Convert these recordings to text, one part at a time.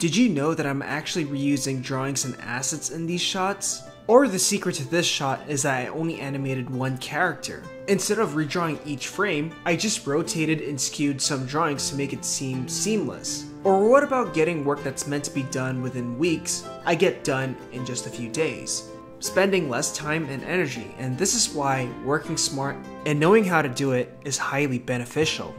Did you know that I'm actually reusing drawings and assets in these shots? Or the secret to this shot is that I only animated one character. Instead of redrawing each frame, I just rotated and skewed some drawings to make it seem seamless. Or what about getting work that's meant to be done within weeks, I get done in just a few days? Spending less time and energy, and this is why working smart and knowing how to do it is highly beneficial.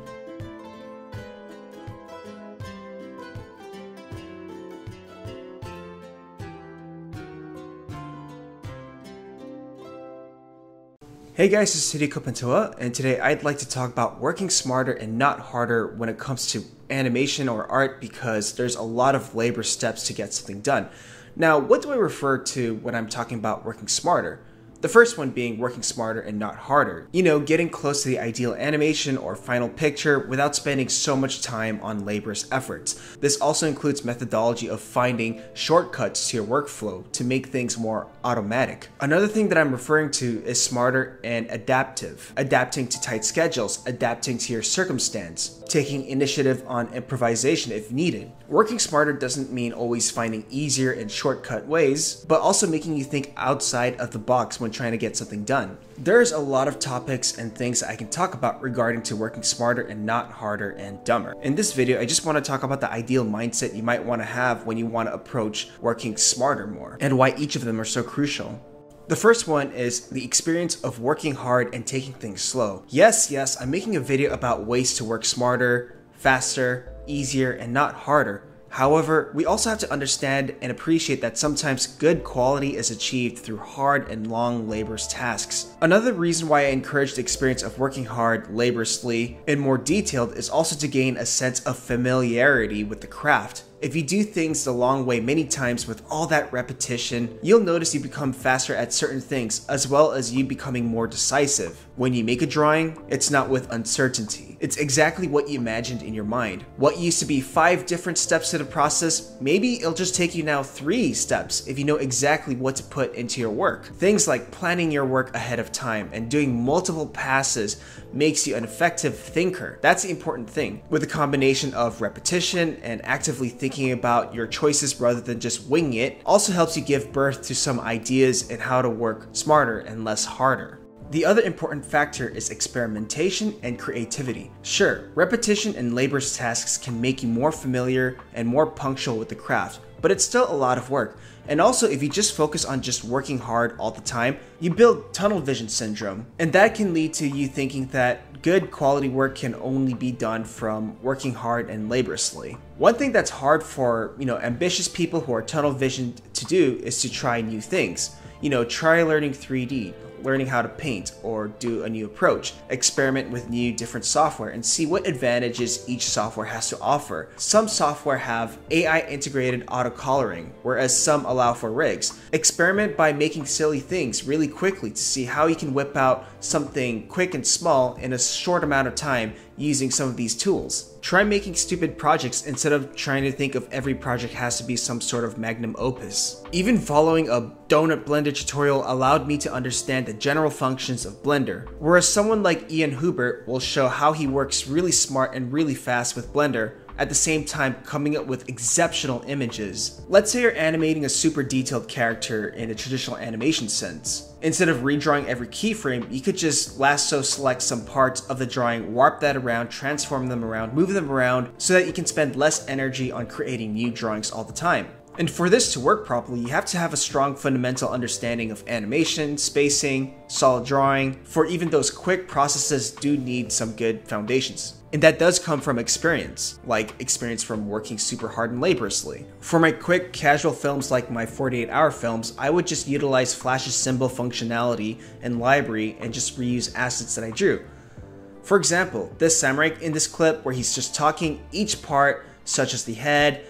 Hey guys, this is Toniko Pantoja, and today I'd like to talk about working smarter and not harder when it comes to animation or art because there's a lot of labor steps to get something done. Now, what do I refer to when I'm talking about working smarter? The first one being working smarter and not harder. You know, getting close to the ideal animation or final picture without spending so much time on laborious efforts. This also includes methodology of finding shortcuts to your workflow to make things more automatic. Another thing that I'm referring to is smarter and adaptive. Adapting to tight schedules, adapting to your circumstance, taking initiative on improvisation if needed. Working smarter doesn't mean always finding easier and shortcut ways, but also making you think outside of the box when trying to get something done. There's a lot of topics and things I can talk about regarding to working smarter and not harder and dumber. In this video, I just want to talk about the ideal mindset you might want to have when you want to approach working smarter more, and why each of them are so crucial. The first one is the experience of working hard and taking things slow. Yes, yes, I'm making a video about ways to work smarter, faster, easier, and not harder However, we also have to understand and appreciate that sometimes good quality is achieved through hard and long laborious tasks. Another reason why I encourage the experience of working hard laboriously and more detailed is also to gain a sense of familiarity with the craft. If you do things the long way many times with all that repetition, you'll notice you become faster at certain things as well as you becoming more decisive. When you make a drawing, it's not with uncertainty. It's exactly what you imagined in your mind. What used to be five different steps to the process, maybe it'll just take you now three steps if you know exactly what to put into your work. Things like planning your work ahead of time and doing multiple passes makes you an effective thinker. That's the important thing. With a combination of repetition and actively thinking about your choices rather than just winging it also helps you give birth to some ideas and how to work smarter and less harder. The other important factor is experimentation and creativity. Sure, repetition and laborious tasks can make you more familiar and more punctual with the craft, but it's still a lot of work. And also, if you just focus on just working hard all the time, you build tunnel vision syndrome. And that can lead to you thinking that good quality work can only be done from working hard and laboriously. One thing that's hard for, you know, ambitious people who are tunnel visioned to do is to try new things. You know, try learning 3D learning how to paint or do a new approach. Experiment with new different software and see what advantages each software has to offer. Some software have AI integrated auto coloring, whereas some allow for rigs. Experiment by making silly things really quickly to see how you can whip out something quick and small in a short amount of time using some of these tools. Try making stupid projects instead of trying to think of every project has to be some sort of magnum opus. Even following a donut blender tutorial allowed me to understand the general functions of Blender, whereas someone like Ian Hubert will show how he works really smart and really fast with Blender at the same time coming up with exceptional images. Let's say you're animating a super detailed character in a traditional animation sense. Instead of redrawing every keyframe, you could just lasso select some parts of the drawing, warp that around, transform them around, move them around, so that you can spend less energy on creating new drawings all the time. And for this to work properly, you have to have a strong fundamental understanding of animation, spacing, solid drawing, for even those quick processes do need some good foundations. And that does come from experience, like experience from working super hard and laboriously. For my quick, casual films like my 48 hour films, I would just utilize Flash's symbol functionality and library and just reuse assets that I drew. For example, this samurai in this clip where he's just talking each part, such as the head,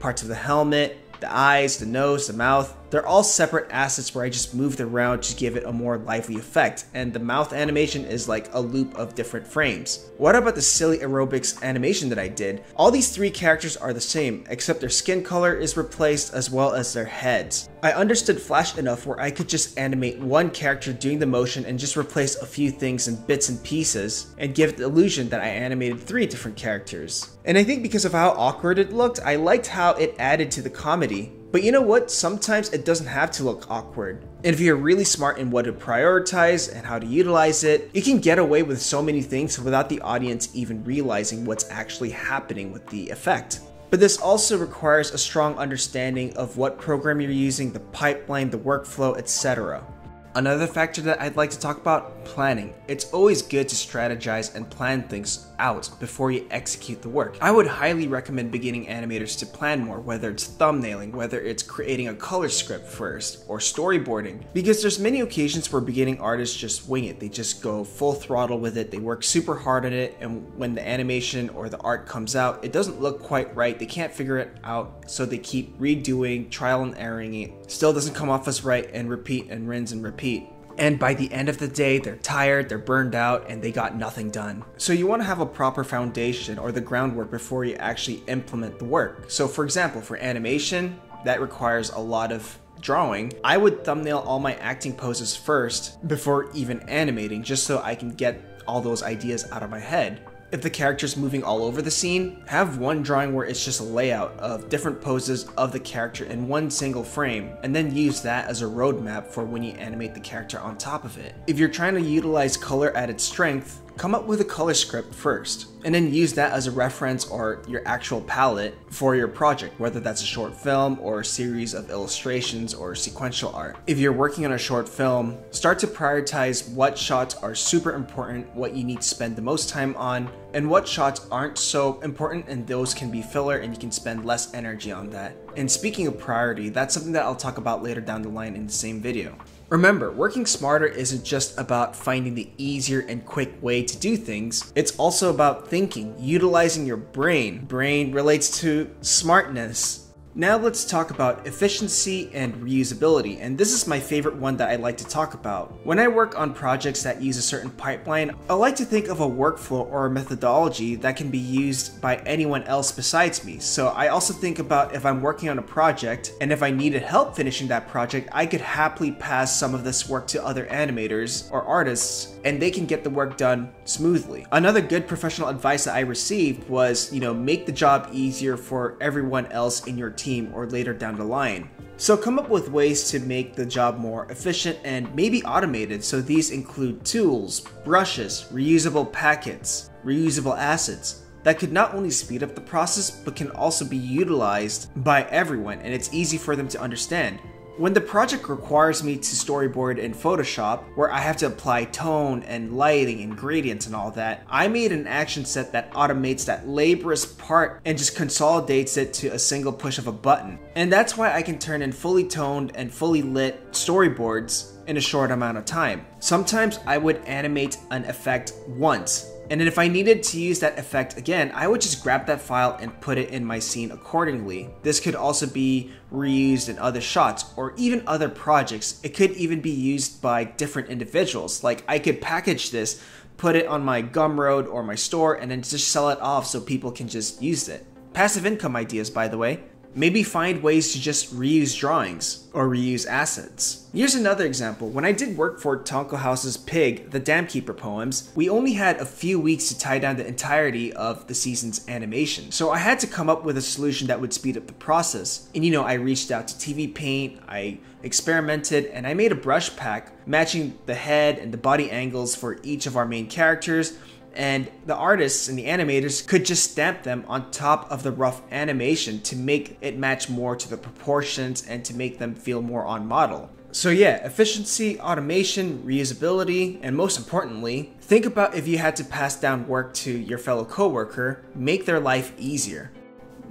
parts of the helmet, the eyes, the nose, the mouth, They're all separate assets where I just moved around to give it a more lively effect, and the mouth animation is like a loop of different frames. What about the silly aerobics animation that I did? All these three characters are the same, except their skin color is replaced as well as their heads. I understood Flash enough where I could just animate one character doing the motion and just replace a few things in bits and pieces, and give the illusion that I animated three different characters. And I think because of how awkward it looked, I liked how it added to the comedy. But you know what? Sometimes it doesn't have to look awkward. And if you're really smart in what to prioritize and how to utilize it, you can get away with so many things without the audience even realizing what's actually happening with the effect. But this also requires a strong understanding of what program you're using, the pipeline, the workflow, etc. Another factor that I'd like to talk about planning. It's always good to strategize and plan things out before you execute the work. I would highly recommend beginning animators to plan more, whether it's thumbnailing, whether it's creating a color script first, or storyboarding, because there's many occasions where beginning artists just wing it. They just go full throttle with it, they work super hard on it, and when the animation or the art comes out, it doesn't look quite right, they can't figure it out, so they keep redoing, trial and erroring it, still doesn't come off as right, and repeat and rinse and repeat and by the end of the day, they're tired, they're burned out, and they got nothing done. So you want to have a proper foundation or the groundwork before you actually implement the work. So for example, for animation, that requires a lot of drawing, I would thumbnail all my acting poses first before even animating, just so I can get all those ideas out of my head. If the character's moving all over the scene, have one drawing where it's just a layout of different poses of the character in one single frame, and then use that as a roadmap for when you animate the character on top of it. If you're trying to utilize color at its strength, come up with a color script first, and then use that as a reference or your actual palette for your project, whether that's a short film or a series of illustrations or sequential art. If you're working on a short film, start to prioritize what shots are super important, what you need to spend the most time on, and what shots aren't so important and those can be filler and you can spend less energy on that. And speaking of priority, that's something that I'll talk about later down the line in the same video. Remember, working smarter isn't just about finding the easier and quick way to do things, it's also about thinking, utilizing your brain. Brain relates to smartness, now let's talk about efficiency and reusability, and this is my favorite one that I like to talk about. When I work on projects that use a certain pipeline, I like to think of a workflow or a methodology that can be used by anyone else besides me. So I also think about if I'm working on a project, and if I needed help finishing that project, I could happily pass some of this work to other animators or artists, and they can get the work done smoothly. Another good professional advice that I received was, you know, make the job easier for everyone else in your team or later down the line. So come up with ways to make the job more efficient and maybe automated. So these include tools, brushes, reusable packets, reusable assets that could not only speed up the process but can also be utilized by everyone and it's easy for them to understand. When the project requires me to storyboard in Photoshop, where I have to apply tone and lighting and gradients and all that, I made an action set that automates that laborious part and just consolidates it to a single push of a button. And that's why I can turn in fully toned and fully lit storyboards in a short amount of time. Sometimes I would animate an effect once and then if I needed to use that effect again, I would just grab that file and put it in my scene accordingly. This could also be reused in other shots or even other projects. It could even be used by different individuals. Like I could package this, put it on my Gumroad or my store, and then just sell it off so people can just use it. Passive income ideas, by the way. Maybe find ways to just reuse drawings or reuse assets. Here's another example. When I did work for Tonko House's Pig, the Dam Keeper poems, we only had a few weeks to tie down the entirety of the season's animation. So I had to come up with a solution that would speed up the process. And you know, I reached out to TV Paint, I experimented, and I made a brush pack matching the head and the body angles for each of our main characters and the artists and the animators could just stamp them on top of the rough animation to make it match more to the proportions and to make them feel more on model. So yeah, efficiency, automation, reusability, and most importantly, think about if you had to pass down work to your fellow coworker, make their life easier.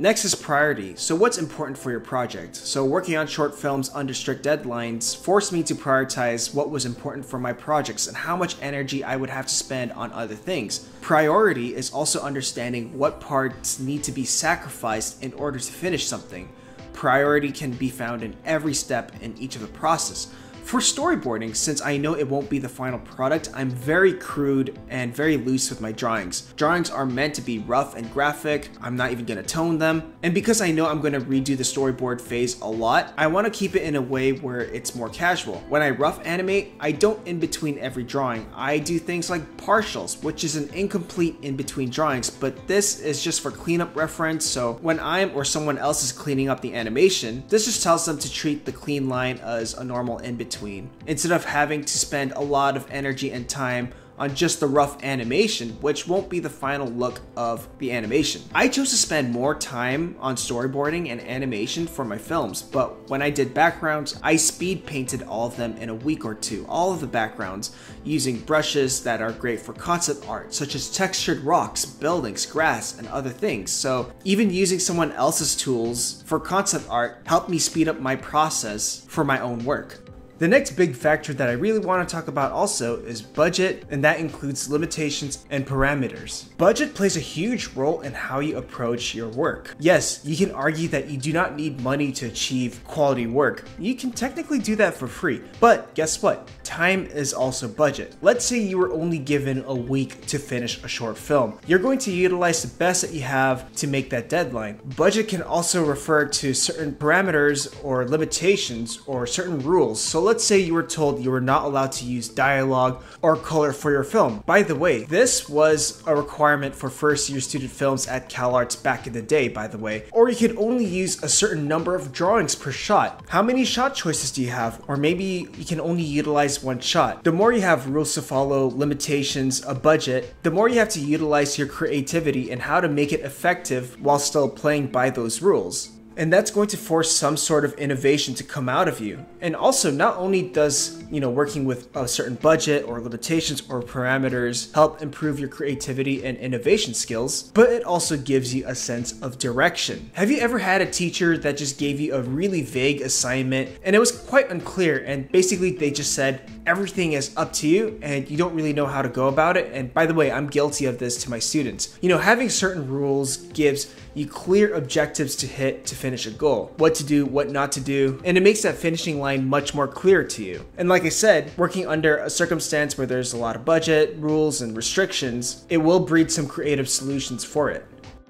Next is priority. So what's important for your project? So working on short films under strict deadlines forced me to prioritize what was important for my projects and how much energy I would have to spend on other things. Priority is also understanding what parts need to be sacrificed in order to finish something. priority can be found in every step in each of the process. For storyboarding, since I know it won't be the final product, I'm very crude and very loose with my drawings. Drawings are meant to be rough and graphic, I'm not even gonna tone them, and because I know I'm gonna redo the storyboard phase a lot, I wanna keep it in a way where it's more casual. When I rough animate, I don't in between every drawing. I do things like partials, which is an incomplete in between drawings, but this is just for cleanup reference, so when I'm or someone else is cleaning up the animation, this just tells them to treat the clean line as a normal in between between, instead of having to spend a lot of energy and time on just the rough animation, which won't be the final look of the animation. I chose to spend more time on storyboarding and animation for my films, but when I did backgrounds, I speed painted all of them in a week or two, all of the backgrounds, using brushes that are great for concept art, such as textured rocks, buildings, grass, and other things. So even using someone else's tools for concept art helped me speed up my process for my own work. The next big factor that I really want to talk about also is budget, and that includes limitations and parameters. Budget plays a huge role in how you approach your work. Yes, you can argue that you do not need money to achieve quality work. You can technically do that for free, but guess what? Time is also budget. Let's say you were only given a week to finish a short film. You're going to utilize the best that you have to make that deadline. Budget can also refer to certain parameters or limitations or certain rules. So let's say you were told you were not allowed to use dialogue or color for your film. By the way, this was a requirement for first year student films at CalArts back in the day, by the way. Or you could only use a certain number of drawings per shot. How many shot choices do you have? Or maybe you can only utilize one shot. The more you have rules to follow, limitations, a budget, the more you have to utilize your creativity and how to make it effective while still playing by those rules and that's going to force some sort of innovation to come out of you. And also, not only does you know working with a certain budget or limitations or parameters help improve your creativity and innovation skills, but it also gives you a sense of direction. Have you ever had a teacher that just gave you a really vague assignment and it was quite unclear, and basically they just said everything is up to you and you don't really know how to go about it? And by the way, I'm guilty of this to my students. You know, having certain rules gives you clear objectives to hit to finish a goal. What to do, what not to do, and it makes that finishing line much more clear to you. And like I said, working under a circumstance where there's a lot of budget, rules, and restrictions, it will breed some creative solutions for it.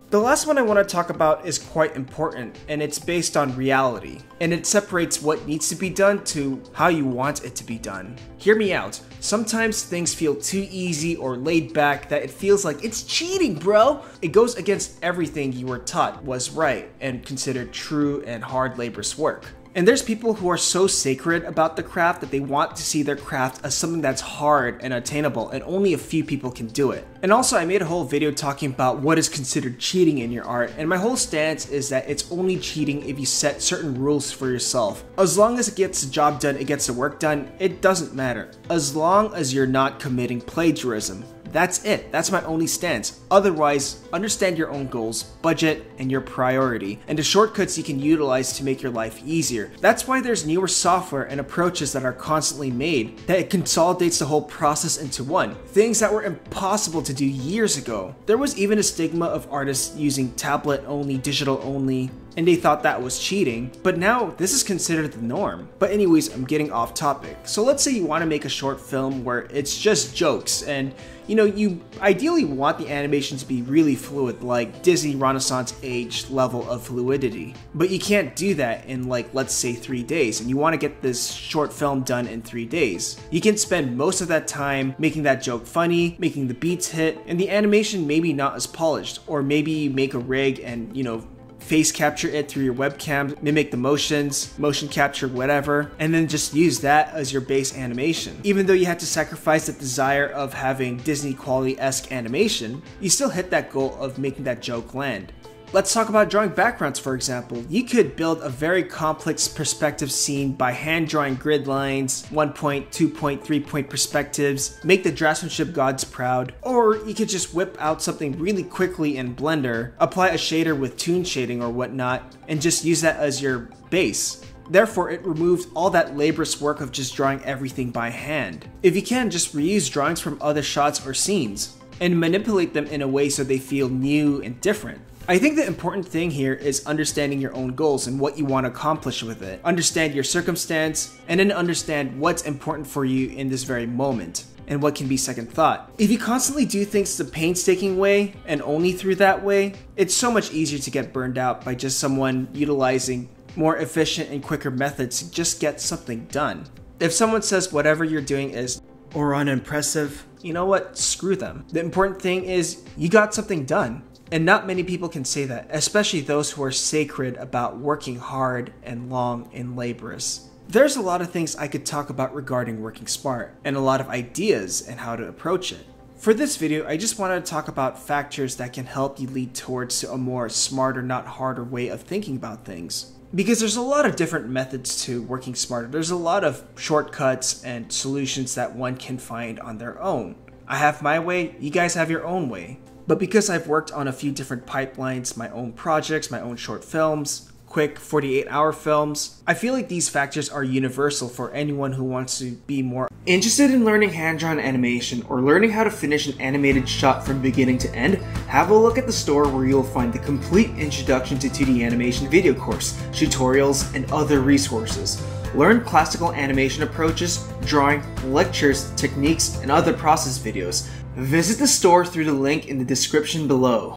The last one I want to talk about is quite important, and it's based on reality, and it separates what needs to be done to how you want it to be done. Hear me out. Sometimes things feel too easy or laid back that it feels like it's cheating, bro. It goes against everything you were taught was right and considered true and hard laborious work. And there's people who are so sacred about the craft that they want to see their craft as something that's hard and attainable and only a few people can do it. And also I made a whole video talking about what is considered cheating in your art and my whole stance is that it's only cheating if you set certain rules for yourself. As long as it gets the job done, it gets the work done, it doesn't matter. As long as you're not committing plagiarism. That's it. That's my only stance. Otherwise, understand your own goals, budget, and your priority, and the shortcuts you can utilize to make your life easier. That's why there's newer software and approaches that are constantly made that it consolidates the whole process into one. Things that were impossible to do years ago. There was even a stigma of artists using tablet only, digital only, and they thought that was cheating, but now this is considered the norm. But anyways, I'm getting off topic. So let's say you want to make a short film where it's just jokes and you know, you ideally want the animation to be really fluid, like Disney Renaissance age level of fluidity. But you can't do that in like, let's say three days, and you want to get this short film done in three days. You can spend most of that time making that joke funny, making the beats hit, and the animation maybe not as polished, or maybe make a rig and, you know, face capture it through your webcam, mimic the motions, motion capture, whatever, and then just use that as your base animation. Even though you had to sacrifice the desire of having Disney quality-esque animation, you still hit that goal of making that joke land. Let's talk about drawing backgrounds, for example. You could build a very complex perspective scene by hand drawing grid lines, one point, two point, three point perspectives, make the draftsmanship gods proud. Or you could just whip out something really quickly in Blender, apply a shader with toon shading or whatnot, and just use that as your base. Therefore, it removed all that laborious work of just drawing everything by hand. If you can, just reuse drawings from other shots or scenes, and manipulate them in a way so they feel new and different. I think the important thing here is understanding your own goals and what you want to accomplish with it. Understand your circumstance, and then understand what's important for you in this very moment and what can be second thought. If you constantly do things the painstaking way and only through that way, it's so much easier to get burned out by just someone utilizing more efficient and quicker methods to just get something done. If someone says whatever you're doing is or unimpressive, you know what? Screw them. The important thing is you got something done. And not many people can say that, especially those who are sacred about working hard and long and laborious. There's a lot of things I could talk about regarding working smart, and a lot of ideas and how to approach it. For this video, I just wanted to talk about factors that can help you lead towards a more smarter, not harder way of thinking about things. Because there's a lot of different methods to working smarter. There's a lot of shortcuts and solutions that one can find on their own. I have my way, you guys have your own way. But because I've worked on a few different pipelines, my own projects, my own short films, quick 48 hour films, I feel like these factors are universal for anyone who wants to be more interested in learning hand drawn animation or learning how to finish an animated shot from beginning to end. Have a look at the store where you'll find the complete introduction to 2D animation video course, tutorials, and other resources. Learn classical animation approaches, drawing, lectures, techniques, and other process videos. Visit the store through the link in the description below.